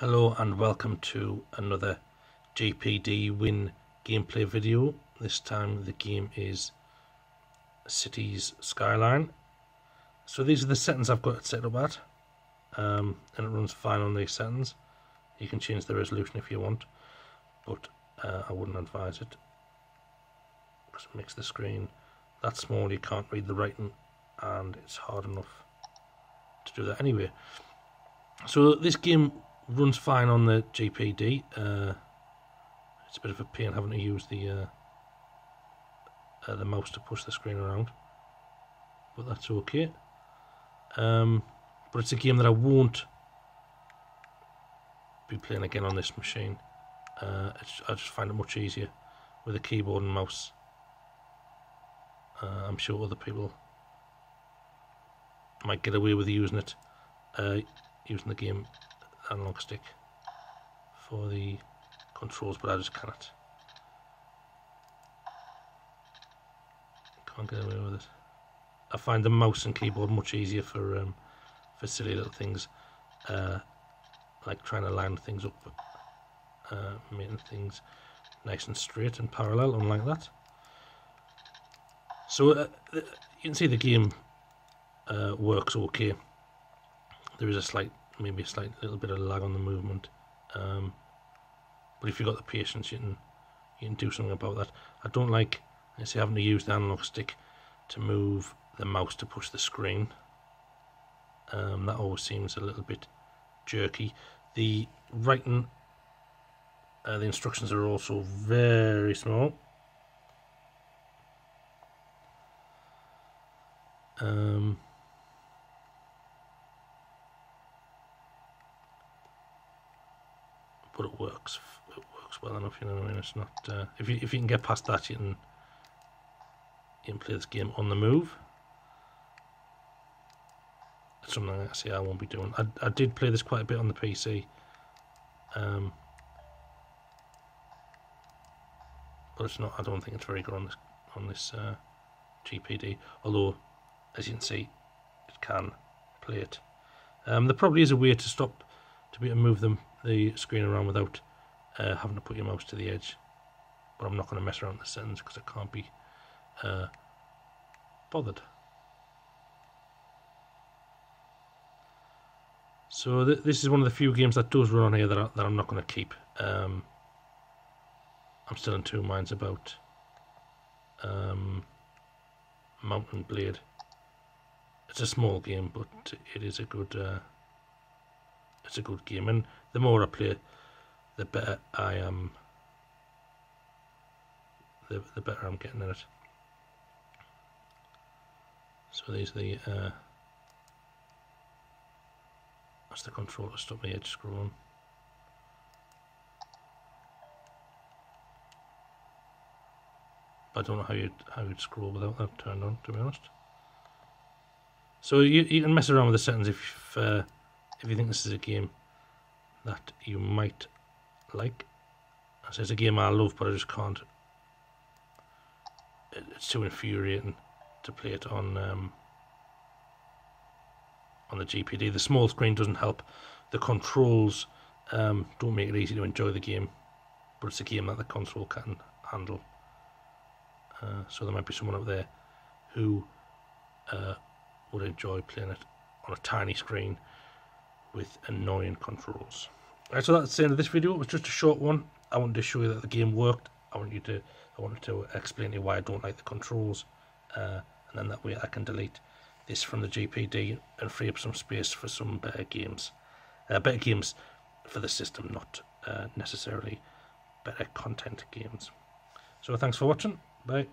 Hello and welcome to another GPD Win gameplay video. This time the game is Cities Skyline. So these are the settings I've got it set up at. Um, and it runs fine on these settings. You can change the resolution if you want, but uh, I wouldn't advise it because it makes the screen that small you can't read the writing and it's hard enough to do that anyway. So this game runs fine on the GPD. Uh, it's a bit of a pain having to use the uh, uh, the mouse to push the screen around, but that's okay. Um, but it's a game that I won't be playing again on this machine. Uh, I just find it much easier with a keyboard and mouse. Uh, I'm sure other people might get away with using it, uh, using the game analog stick for the controls, but I just cannot. Can't get away with it. I find the mouse and keyboard much easier for um, for silly little things, uh, like trying to line things up, uh, making things nice and straight and parallel, unlike that. So uh, you can see the game uh, works okay. There is a slight maybe a slight little bit of lag on the movement. Um, but if you've got the patience, you can you can do something about that. I don't like I say having to use the analog stick to move the mouse to push the screen. Um, that always seems a little bit jerky. The writing, uh, the instructions are also very small. Um, works. It works well enough. You know what I mean? It's not. Uh, if you if you can get past that, you can you can play this game on the move. Something I see I won't be doing. I I did play this quite a bit on the PC. Um, but it's not. I don't think it's very good on this on this uh, GPD. Although, as you can see, it can play it. Um, there probably is a way to stop to be able to move them the screen around without uh, having to put your mouse to the edge. But I'm not going to mess around the settings because I can't be uh, bothered. So th this is one of the few games that does run on here that, I, that I'm not going to keep. Um, I'm still in two minds about um, Mount and Blade. It's a small game, but it is a good uh, it's a good game, and the more I play, the better I am. The the better I'm getting at it. So these are the uh, that's the control to stop the edge scrolling. I don't know how you'd how you'd scroll without that turned on. To be honest. So you you can mess around with the settings if. Uh, if you think this is a game that you might like. I it's a game I love, but I just can't. It's too infuriating to play it on um, on the GPD. The small screen doesn't help. The controls um, don't make it easy to enjoy the game, but it's a game that the console can handle. Uh, so there might be someone up there who uh, would enjoy playing it on a tiny screen with annoying controls. Right, so that's the end of this video. It was just a short one. I wanted to show you that the game worked. I want you to, I wanted to explain to you why I don't like the controls, uh, and then that way I can delete this from the GPD and free up some space for some better games, uh, better games for the system, not uh, necessarily better content games. So thanks for watching. Bye.